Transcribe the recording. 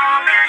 Amen.